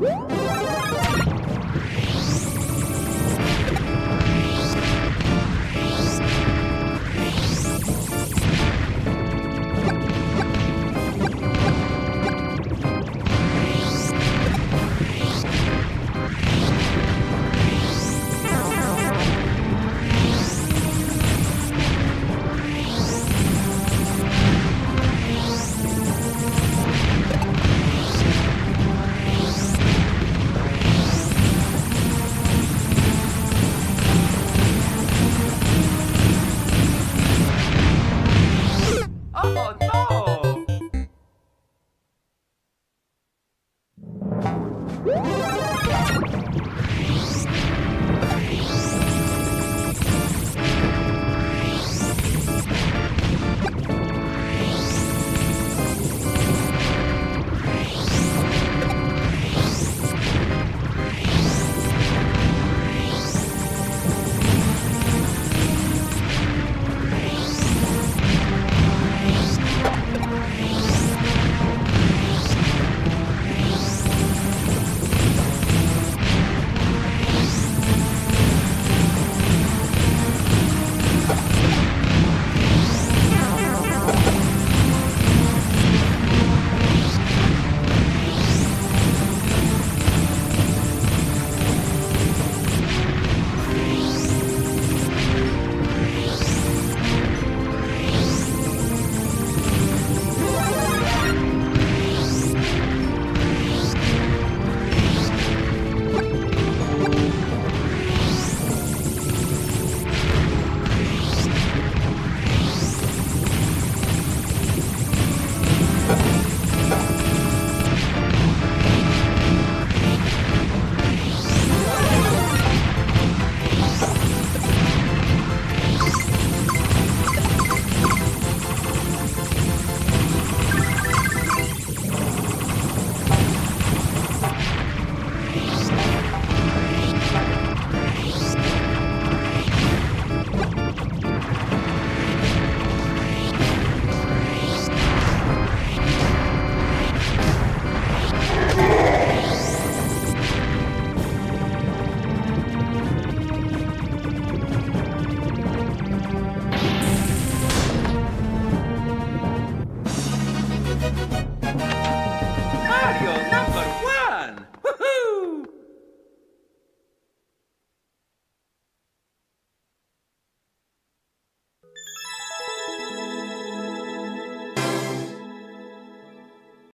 Woo! Woo! Bye.